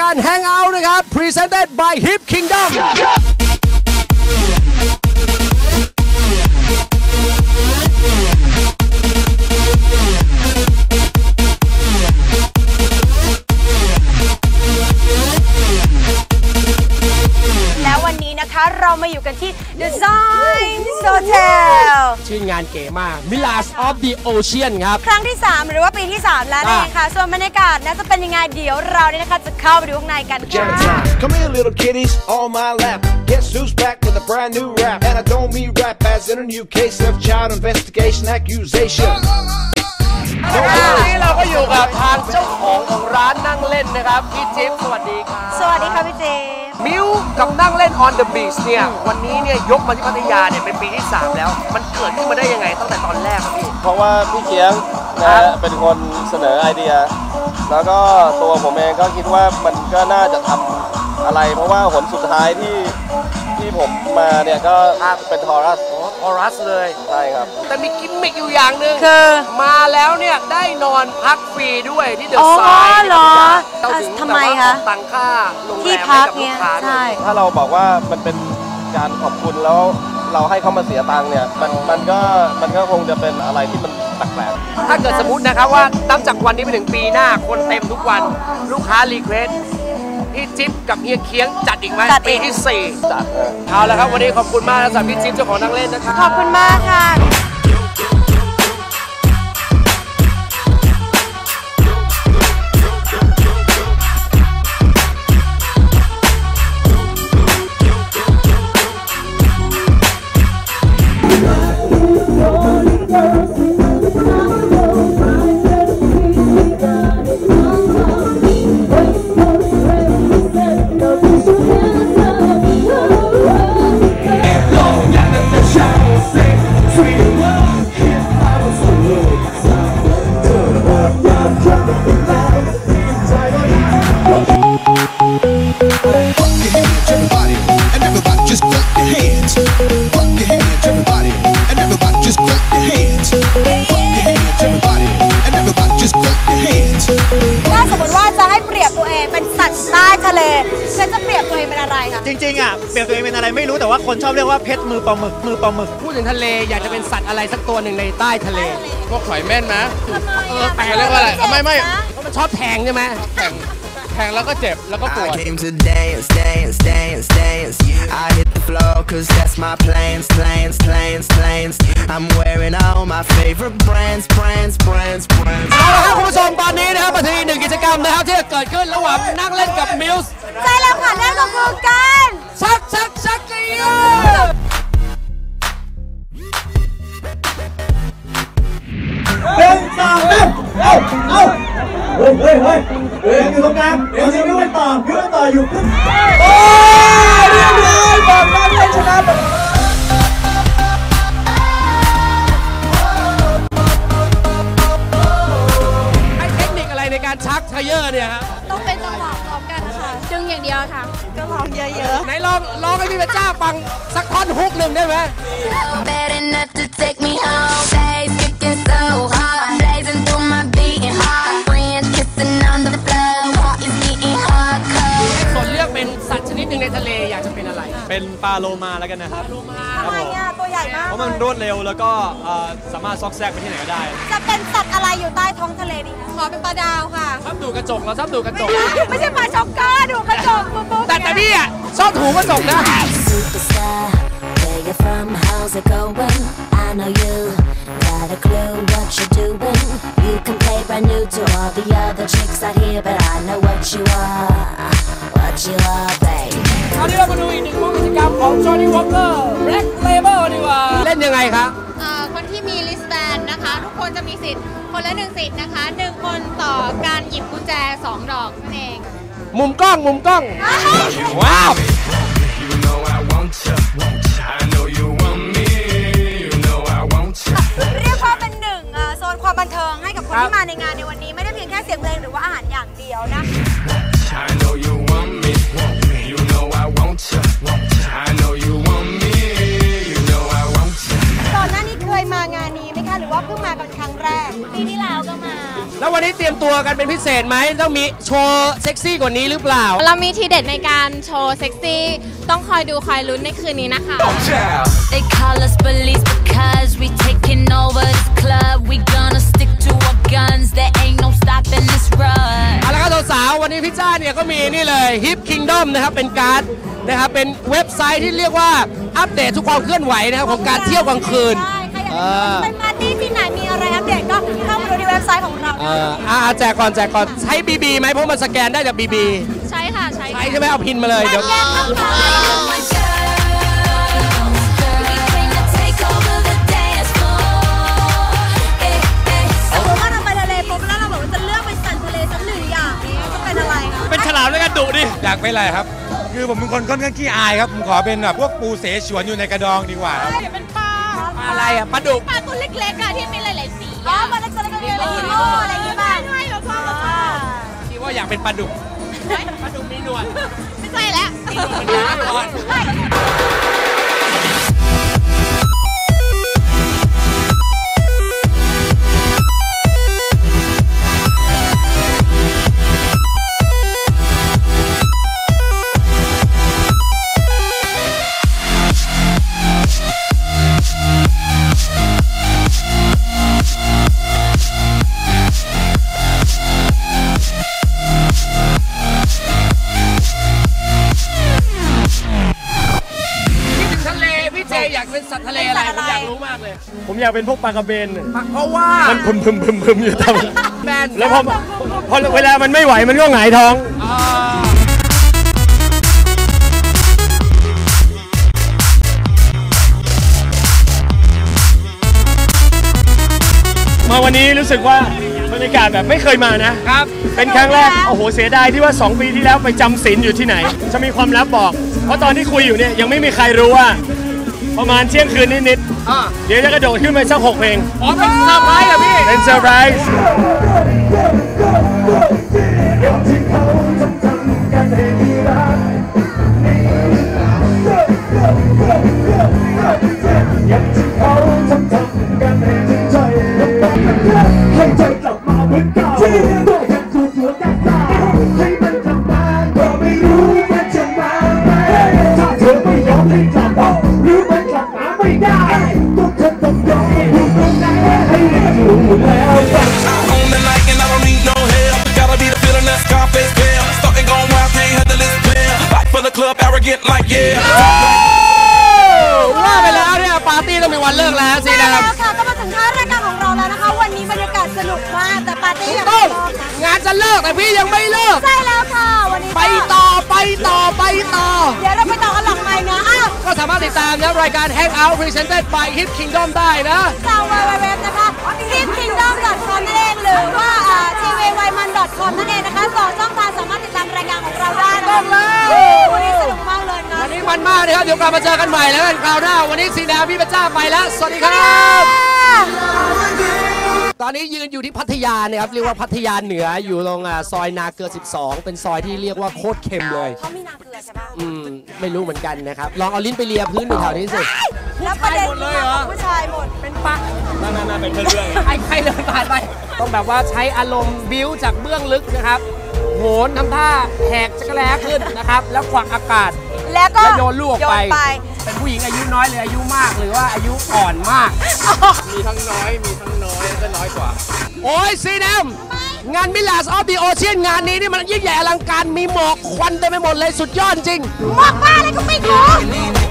การ Hangout นะครับ Presented by Hip Kingdom านเก๋มาก Millage of the Ocean ครับ ครั้งที่ 3 หรือว่าปีที่ 3 แล้วนั่นเองค่ะ ส่วนบรรยากาศน่าจะเป็นยังไงเดี๋ยวเราเนี่ยนะคะจะเข้าไปดูข้างในกันค่ะ Come here, little kitties, on my lap. Guess who's back with a brand new rap? And I don't mean rap as in a new case of child investigation accusation. วันนี้เราก็อยู่กับทางเจ้าของของร้านนั่งเล่นนะครับ พี่จิ๊บสวัสดีครับ สวัสดีค่ะพี่เจ มิวกับนั่งเล่น on the beach เนี่ย วันนี้เนี่ยยกมาที่พัทยาเนี่ยเป็นปีที่ 3 แล้ว มันเกิดขึ้นมาได้ยังไงตั้งแต่ตอนแรกครับพี่ เพราะว่าพี่เคียงนะฮะเป็นคนเสนอไอเดีย แล้วก็ตัวผมเองก็คิดว่ามันก็น่าจะทำอะไร เพราะว่าผลสุดท้ายที่ ที่ผมมาเนี่ยก็เป็นทอรัสออรัสเลย ใช่ครับ แต่มีกิมมิกอยู่อย่างหนึ่งคือมาแล้วเนี่ยได้นอนพักฟรีด้วยที่เดอะอ๋อไซน์เหรอเราถึงทำไมแบบว่าคะออกตังค่าโรงแรที่มพัให้กกับลูเนี่กยค้าด้ใช่วยถ้าเราบอกว่ามันเป็นการขอบคุณแล้วเราให้เขามาเสียตังค์เนี่ยมันมันก็มันก็คงจะเป็นอะไรที่มันแปลกๆถ้าเกิดสมมตินะครับว่านับจากวันนี้ไปถึงปีหน้าคนเต็มทุกวันลูกค้ารีเควส พี่จิ๊บกับเฮียเคียงจัดอีกไหมจัดอีปีกที่สี่จัดเออเอาละครับวันนี้ขอบคุณมากนะสำหรับพี่จิ๊บเจ้าของนั่งเล่นนะครับขอบคุณมากค่ะ องเป็นอะไรไม่รู้แต่ว่าคนชอบเรียกว่าเพชรมือปลาหมึกมือปลาหมึกพูดถึงทะเลอยากจะเป็นสัตว์อะไรสักตัวหนึ่งในใต้ทะเล พวกหอยเม่นนะเออแปลเรียกว่าอะไรไม่ไม่ เพราะมันชอบแทงใช่ไหม แข่ง แข่งแล้วก็เจ็บแล้วก็ปวด I came to dance, dance, dance, dance. I hit the floor cause that's my plans, plans, plans, plans. I'm wearing all my favorite brands, brands, brands, brands. เอาละครับคุณผู้ชมตอนนี้นะครับมาถึงอีกหนึ่งกิจกรรมนะครับที่จะเกิดขึ้นระหว่างนั่งเล่นกับมิวส์ใช่แล้วค่ะนั่นก็คือการชักชักชักกันย ไอ้เทคนิคอะไรในการชักทะเยอร์เนี่ยฮะต้องเป็นจังหวะพร้อมกันค่ะดึงอย่างเดียวค่ะก็ร้องเยอะไหนลองลองให้พี่เพชรจ้าฟังสักท่อนฮุกหนึ่งได้ไหม เป็นปลาโลมาแล้วกันนะครับทำไมอะตัวใหญ่มากเพราะมันรวดเร็วแล้วก็เอ่อสามารถซอกแซกไปที่ไหนก็ได้ จะเป็นสัตว์อะไรอยู่ใต้ท้องทะเลดีคะขอเป็นปลาดาวค่ะชอบดูกระจกเราชอบดูกระจก ไม่ใช่ปลาช็อกเกอร์ดูกระจกปุ๊บปุ๊บแต่แต่พี่อะชอบถูกระจกนะ Superstar, where you from? How's it going? I know you got a clue what you're doing. You can play brand new to all the other chicks out here, but I know what you are, ของ Johnny Walker Black Label ดีกว่า เล่นยังไงคะเอ่อคนที่มีลิสแบนนะคะ ทุกคนจะมีสิทธิ์คนละหนึ่งสิทธิ์นะคะหนึ่งคนต่อการหยิบกุญแจสองดอกนั่นเองมุมกล้อง มุมกล้อง ว้าว You know I want you. I know you want me. You know I want you. เรียกว่าเป็นหนึ่งอะโซนความบันเทิงให้กับคนที่มาในงานในวันนี้ ไม่ได้เพียงแค่เสียงเพลงหรือว่าอาหารอย่างเดียวนะ I know you want me. แรกปีที่แล้วก็มาแล้ววันนี้เตรียมตัวกันเป็นพิเศษไหมต้องมีโชว์เซ็กซี่กว่านี้หรือเปล่า เรามีทีเด็ดในการโชว์เซ็กซี่ ต้องคอยดูคอยลุ้นในคืนนี้นะคะ They call us police because we taking over this club. We gonna stick to our guns. There ain't no stopping this run. เอาละครับสาวๆวันนี้พี่จ้าเนี่ยก็มีนี่เลย Hip Kingdom นะครับเป็นการ์ดนะครับเป็นเว็บไซต์ที่เรียกว่าอัปเดตทุกความเคลื่อนไหวนะครับของการเที่ยวกลางคืนใช่ใครอยากเอจะอเป็ นปาร์ตี้ที่ไหนมีอะไรอัปเดตก็เข้ามาดูที่เว็บไซต์ของเราเอออ่าแจกก่อนแจกก่อนใช้ BB ไหมเพราะมันสแกนได้จาก BB ใช่ค่ะใช่ใช้ใช่ไหมเอาพินมาเลยเดี๋ยว We came to take over the dance floor. Eh, eh. สมมติว่าเราไปทะเลปุ๊บแล้วเราบอกว่าจะเลือกเป็นสัตว์ทะเลสักหนึ่งอย่างนี้จะเป็นอะไรคะเป็นฉลามแล้วกันดุดิ อยากเป็นอะไรครับ คือผมเป็นคนค่อนข้างขี้อายครับ ผมขอเป็นแบบพวกปูเสฉวนอยู่ในกระดองดีกว่าครับ เป็นปลา อะไรอะปลาดุกปลาตัวเล็กๆอะที่มีหลายๆสีอ๋ออะมันจะเป็นอะไรฮีโร่อะไรอย่างงี้ป่ะใช่เราชอบเราชอบคิดว่าอยากเป็นปลาดุกปลาดุกมีหนวดไม่ใช่แล้วคิ ผมอยากเป็นพวกปลากระเบน เพราะว่ามันพึมพึมพึมพึมอยู่ตรงแบนแล้วพอพอเวลามันไม่ไหวมันก็หงายท้องอ่ามาวันนี้รู้สึกว่าบรรยากาศแบบไม่เคยมานะ ครับ เป็นครั้งแรก โอ้โห เสียดายที่ว่า 2 ปีที่แล้วไปจำศีลอยู่ที่ไหน จะมีความลับบอก เพราะตอนที่คุยอยู่เนี่ยยังไม่มีใครรู้ว่า ประมาณเที่ยงคืนนิดอ่าๆเดี๋ยวจะกระโดดขึ้นไปสักหกเพลง อ๋อเป็นเซอร์ไพรส์เหรอะพี่ เป็นเซอร์ไพรส์ On club, arrogant like yeah. ว่าไปแล้วเนี่ยปาร์ตี้ต้องมีวันเลิกแล้วสิใช่นะแล้ควรับค่ะก็มาถึงท้ายรายการของเราแล้วนะคะ วันนี้บรรยากาศสนุกมากแต่ปาร์ตี้ยังต้ไม่องพอค่ะงานจะเลิกแต่พี่ยังไม่เลิก ใช่แล้วค่ะ วันนี้ก็ไปต่อไปต่อไปต่อ เดี๋ยวเราไปต่อกันหลังใหม่นะอ้าวก็สามารถติดตามนะรายการ Hangout Presented by Hip Kingdom ได้นะทาง www นะคะ hipkingdom.com นั่นเอง หรือว่า tvwayman.com นั่นเองนะคะสองช่องทางสามารถติดตามรายการของเราได้นะต้องแล้ววันนี้สนุกมากเลยนะ วันนี้มันมากนะครับ เดี๋ยวกลับมาเจอกันใหม่แล้วกันคราวหน้า วันนี้สีดาพี่ประจ้าไปแล้ว สวัสดีครับ ตอนนี้ยืนอยู่ที่พัทยานะครับ เรียกว่าพัทยาเหนืออยู่ตรงอ่าซอยนาเกลือ 12 เป็นซอยที่เรียกว่าโคตรเค็มเลย เขามีนาเกลือใช่ปะอืม ไม่รู้เหมือนกันนะครับ ลองเอาลิ้นไปเลียพื้นดูแถวนี้สิ แล้วประเด็นคือของผู้ชายหมดเป็นปะนั่นๆๆเป็นเรื่องใครใครเดินผ่านไป ต้องแบบว่าใช้อารมณ์บิ้วจากเบื้องลึกนะครับ โหนทำท่าแหกจักรแล้ขึ้นนะครับ แล้วขวักอากาศ แล้วก็แล้วโยนลูกออกไป โยนไป เป็นผู้หญิงอายุน้อยหรืออายุมากหรือว่าอายุอ่อนมาก มีทั้งน้อย มีทั้งน้อยแล้วก็น้อยกว่า โอ้ยซีแนมงานมิลาสออฟดีโอเชียนงานนี้นี่มันยิ่งใหญ่อลังการมีหมอกควันเต็มไปหมดเลยสุดยอดจริงหมอกบ้าอะไรก็ไม่รู้